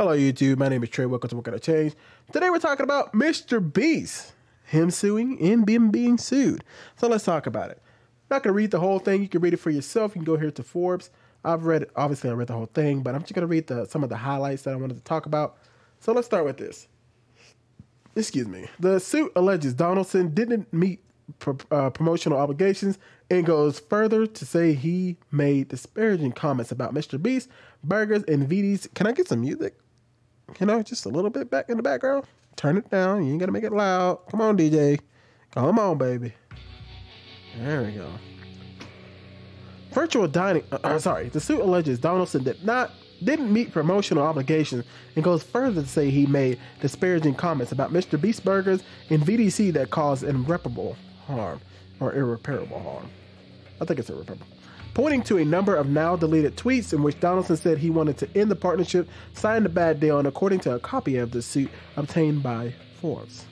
Hello, YouTube. My name is Trey. Welcome to What Can I Change. Today we're talking about Mr. Beast, him suing and him being sued. So let's talk about it. I'm not gonna read the whole thing. You can read it for yourself. You can go here to Forbes. I've read it. Obviously, I read the whole thing, but I'm just gonna read the, some of the highlights that I wanted to talk about. So let's start with this. Excuse me. The suit alleges Donaldson didn't meet uh, promotional obligations and goes further to say he made disparaging comments about Mr. Beast, burgers, and VDC. Can I get some music? You know, just a little bit back in the background. Turn it down. You ain't gotta make it loud. Come on, DJ. Come on, baby. There we go. Virtual dining. Uh, uh, sorry, the suit alleges Donaldson did not didn't meet promotional obligations and goes further to say he made disparaging comments about Mr. Beast Burgers and VDC that caused irreparable harm or irreparable harm. I think it's irreparable pointing to a number of now deleted tweets in which Donaldson said he wanted to end the partnership, signed a bad deal, and according to a copy of the suit obtained by Forbes.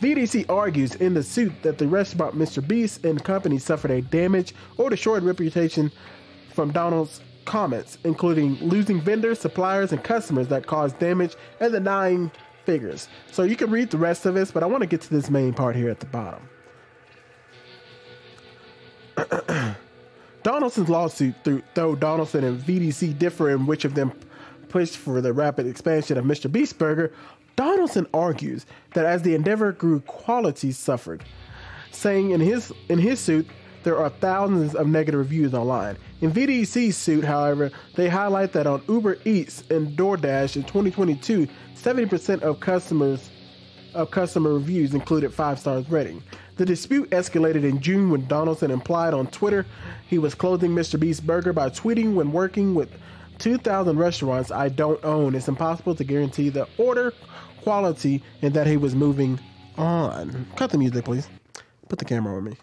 VDC argues in the suit that the restaurant Mr. Beast and company suffered a damage or destroyed reputation from Donald's comments, including losing vendors, suppliers, and customers that caused damage and the nine figures. So you can read the rest of this, but I want to get to this main part here at the bottom. Donaldson's lawsuit, through, though Donaldson and VDC differ in which of them pushed for the rapid expansion of Mr. Beast Burger, Donaldson argues that as the endeavor grew, quality suffered, saying in his in his suit there are thousands of negative reviews online. In VDC's suit, however, they highlight that on Uber Eats and DoorDash in 2022, 70% of customers of customer reviews included five stars rating. The dispute escalated in June when Donaldson implied on Twitter he was closing Mr. Beast Burger by tweeting when working with 2,000 restaurants I don't own. It's impossible to guarantee the order quality and that he was moving on. Cut the music, please. Put the camera on me.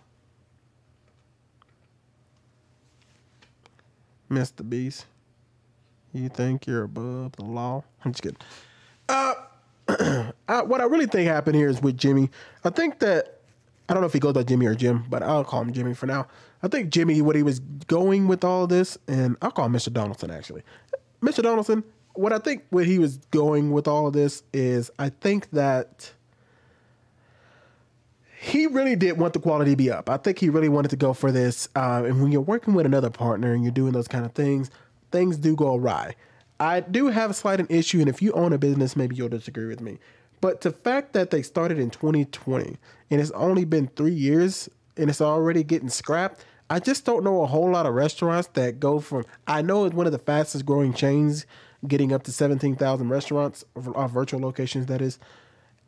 Mr. Beast, you think you're above the law? I'm just kidding. I, what I really think happened here is with Jimmy. I think that I don't know if he goes by Jimmy or Jim, but I'll call him Jimmy for now. I think Jimmy, what he was going with all this, and I'll call Mr. Donaldson actually. Mr. Donaldson, what I think what he was going with all of this is I think that he really did want the quality to be up. I think he really wanted to go for this. Uh, and when you're working with another partner and you're doing those kind of things, things do go awry. I do have a slight an issue, and if you own a business, maybe you'll disagree with me. But the fact that they started in 2020 and it's only been three years and it's already getting scrapped, I just don't know a whole lot of restaurants that go from. I know it's one of the fastest growing chains, getting up to 17,000 restaurants, or virtual locations, that is.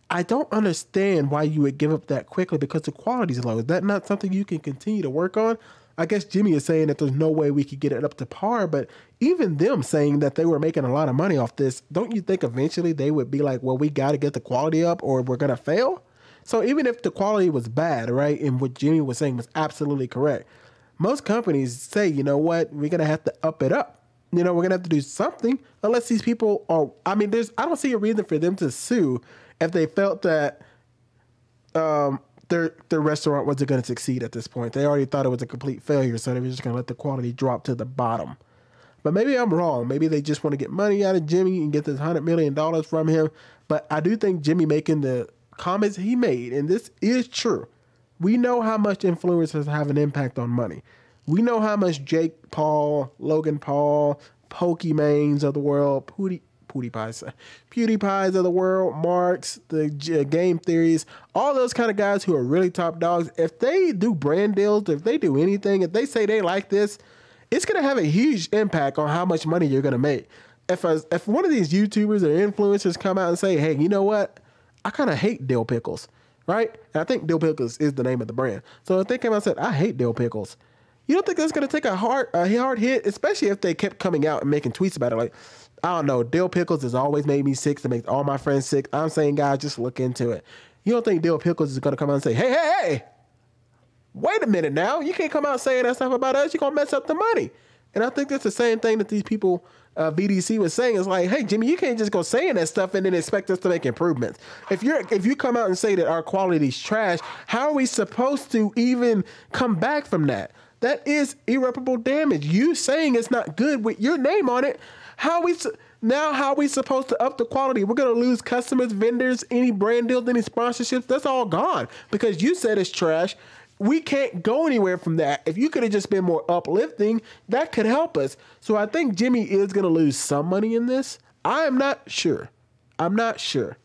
I don't understand why you would give up that quickly because the quality is low. Is that not something you can continue to work on? I guess Jimmy is saying that there's no way we could get it up to par, but even them saying that they were making a lot of money off this, don't you think eventually they would be like, well, we got to get the quality up or we're going to fail? So even if the quality was bad, right, and what Jimmy was saying was absolutely correct, most companies say, you know what, we're going to have to up it up. You know, we're going to have to do something unless these people are, I mean, there's, I don't see a reason for them to sue if they felt that, um, their their restaurant wasn't going to succeed at this point. They already thought it was a complete failure, so they were just going to let the quality drop to the bottom. But maybe I'm wrong. Maybe they just want to get money out of Jimmy and get this hundred million dollars from him. But I do think Jimmy making the comments he made, and this is true. We know how much influencers have an impact on money. We know how much Jake Paul, Logan Paul, Pokimanes of the world, Pootie, PewDiePie's, PewDiePie's of the world, Marks, the uh, game theories, all those kind of guys who are really top dogs. If they do brand deals, if they do anything, if they say they like this, it's going to have a huge impact on how much money you're going to make. If a, if one of these YouTubers or influencers come out and say, "Hey, you know what? I kind of hate dill pickles," right? And I think dill pickles is the name of the brand. So if they came out and said, "I hate dill pickles," you don't think that's going to take a hard a hard hit, especially if they kept coming out and making tweets about it, like I don't know. Dill pickles has always made me sick. It makes all my friends sick. I'm saying, guys, just look into it. You don't think Dill pickles is gonna come out and say, "Hey, hey, hey, wait a minute now. You can't come out saying that stuff about us. You're gonna mess up the money." And I think that's the same thing that these people, uh, VDC was saying. It's like, hey, Jimmy, you can't just go saying that stuff and then expect us to make improvements. If you're if you come out and say that our quality is trash, how are we supposed to even come back from that? That is irreparable damage. You saying it's not good with your name on it How we now how we supposed to up the quality? We're gonna lose customers, vendors, any brand deals, any sponsorships. That's all gone because you said it's trash. We can't go anywhere from that. If you could have just been more uplifting, that could help us. So I think Jimmy is gonna lose some money in this. I am not sure. I'm not sure.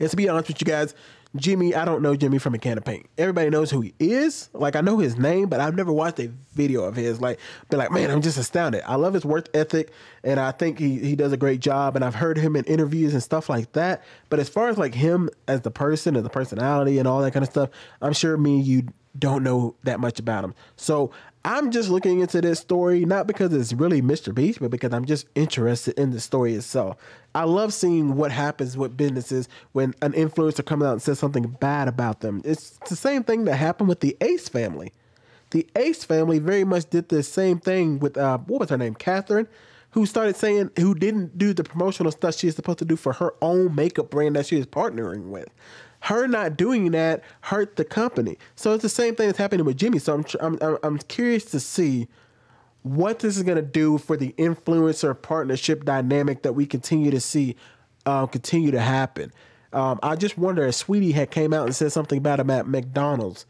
And to be honest with you guys, Jimmy, I don't know Jimmy from a can of paint. Everybody knows who he is. Like I know his name, but I've never watched a video of his. Like, be like, man, I'm just astounded. I love his work ethic, and I think he he does a great job. And I've heard him in interviews and stuff like that. But as far as like him as the person and the personality and all that kind of stuff, I'm sure me you don't know that much about him. So I'm just looking into this story, not because it's really Mr. Beast, but because I'm just interested in the story itself. I love seeing what happens with businesses when an influencer comes out and says something bad about them. It's the same thing that happened with the Ace family. The Ace family very much did the same thing with, uh, what was her name? Catherine who started saying who didn't do the promotional stuff she's supposed to do for her own makeup brand that she was partnering with her not doing that hurt the company. So it's the same thing that's happening with Jimmy. So I'm I'm I'm curious to see what this is going to do for the influencer partnership dynamic that we continue to see uh, continue to happen. Um, I just wonder if Saweetie had came out and said something about him at McDonald's.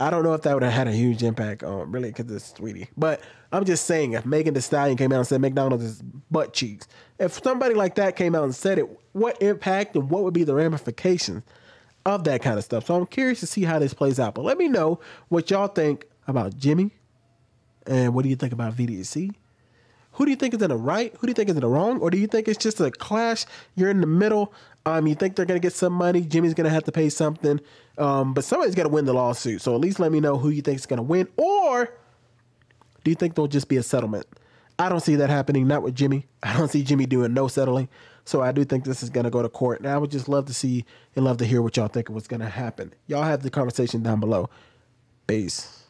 I don't know if that would have had a huge impact on really because it's Saweetie. But I'm just saying if Megan Thee Stallion came out and said McDonald's is butt cheeks, if somebody like that came out and said it, what impact and what would be the ramifications? Of that kind of stuff. So I'm curious to see how this plays out. But let me know what y'all think about Jimmy and what do you think about VDC? Who do you think is in the right? Who do you think is in the wrong? Or do you think it's just a clash? You're in the middle. Um, you think they're gonna get some money? Jimmy's gonna have to pay something. Um, but somebody's gonna win the lawsuit. So at least let me know who you think is gonna win. Or do you think there'll just be a settlement? I don't see that happening. Not with Jimmy. I don't see Jimmy doing no settling. So I do think this is going to go to court. And I would just love to see and love to hear what y'all think of what's going to happen. Y'all have the conversation down below. Peace.